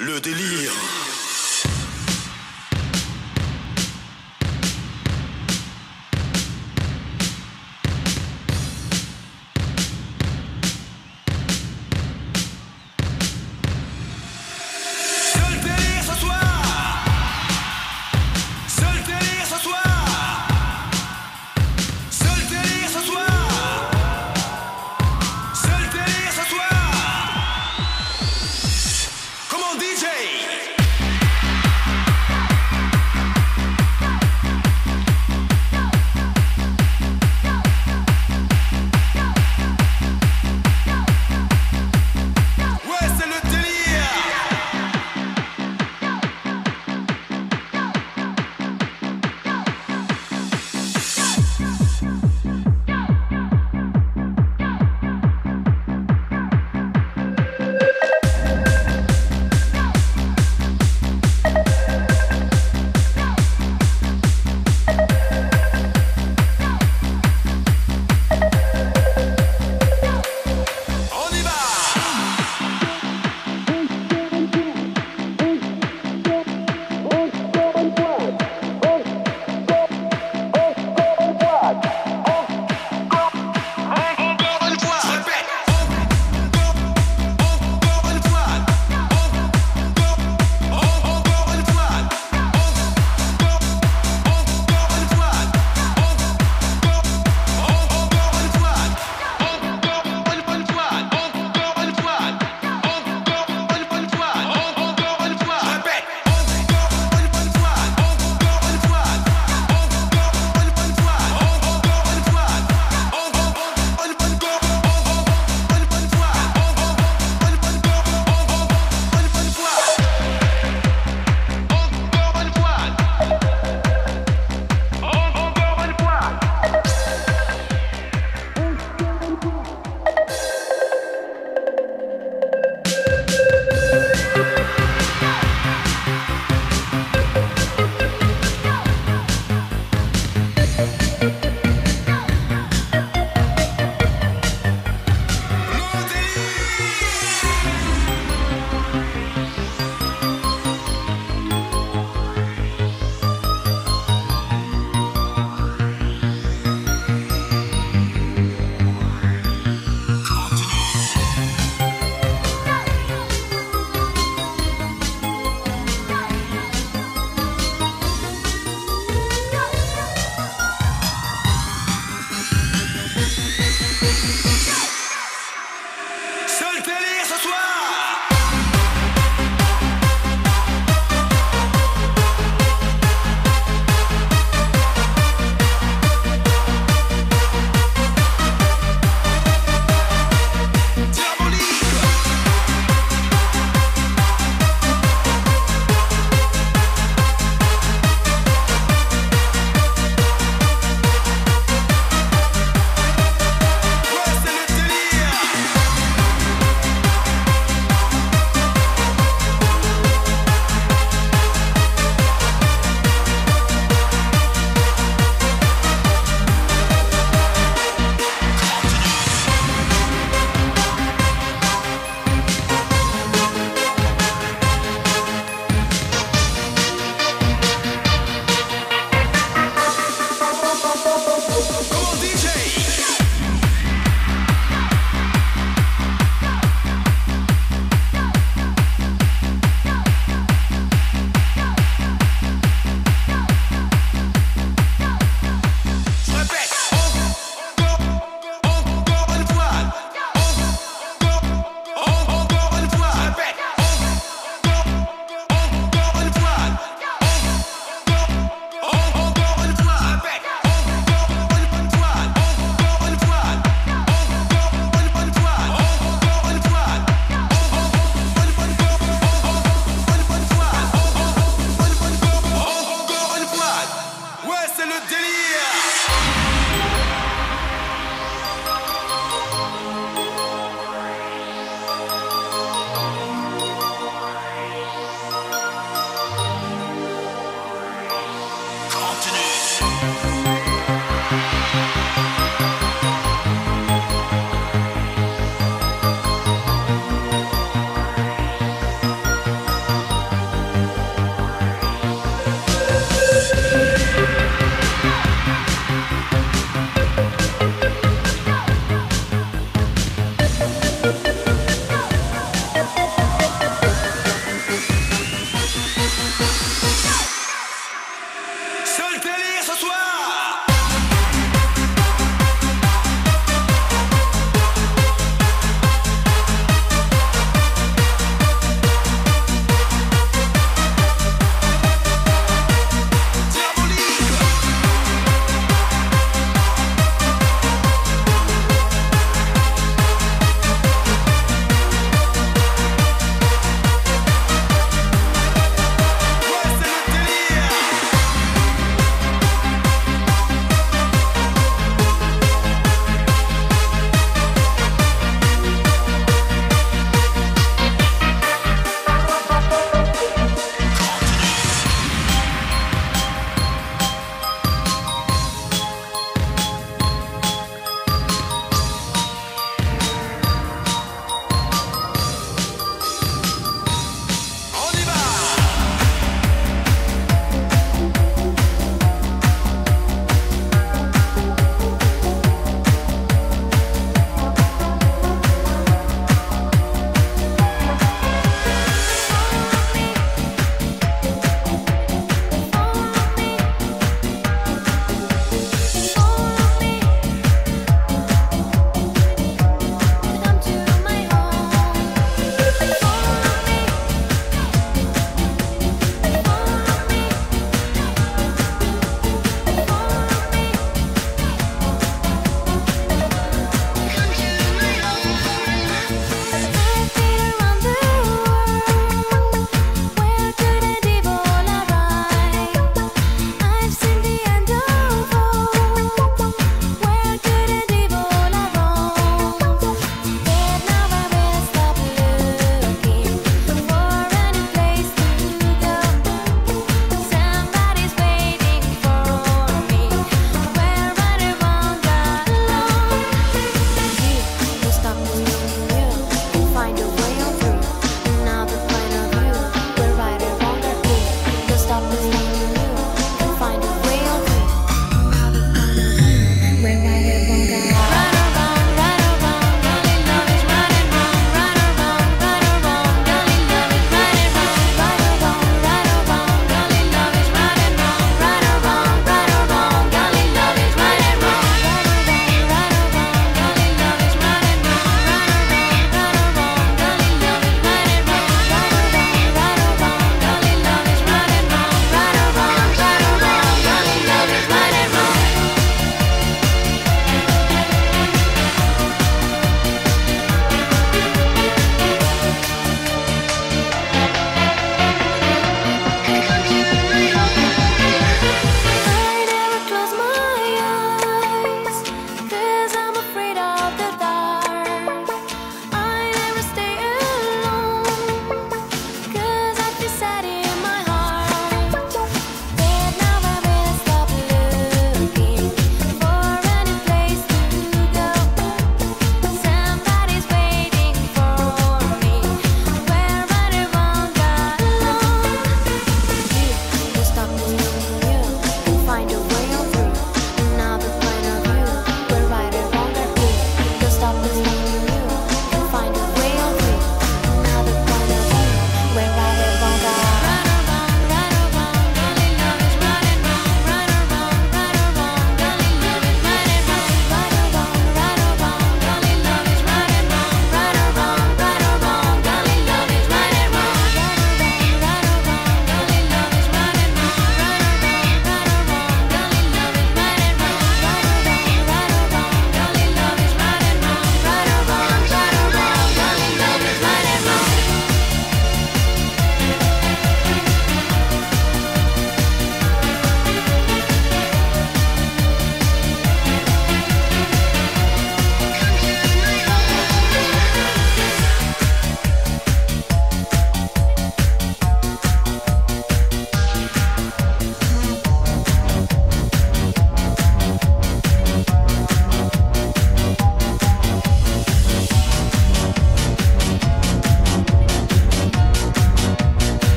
Le délire.